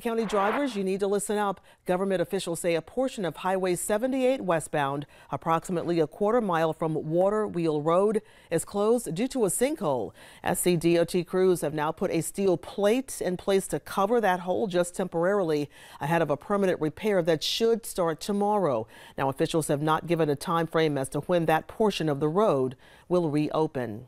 County drivers, you need to listen up. Government officials say a portion of Highway 78 westbound, approximately a quarter mile from Water Wheel Road, is closed due to a sinkhole. SCDOT crews have now put a steel plate in place to cover that hole just temporarily ahead of a permanent repair that should start tomorrow. Now, officials have not given a time frame as to when that portion of the road will reopen.